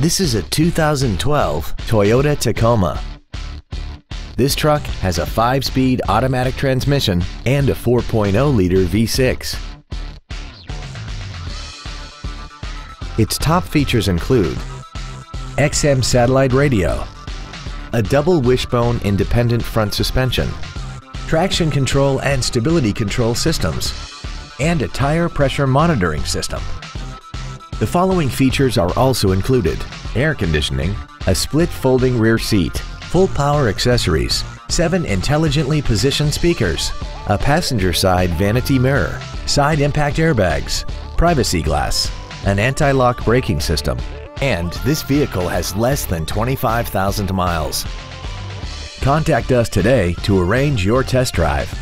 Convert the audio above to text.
This is a 2012 Toyota Tacoma. This truck has a 5-speed automatic transmission and a 4.0-liter V6. Its top features include XM satellite radio, a double wishbone independent front suspension, traction control and stability control systems, and a tire pressure monitoring system. The following features are also included. Air conditioning, a split folding rear seat, full power accessories, seven intelligently positioned speakers, a passenger side vanity mirror, side impact airbags, privacy glass, an anti-lock braking system, and this vehicle has less than 25,000 miles. Contact us today to arrange your test drive.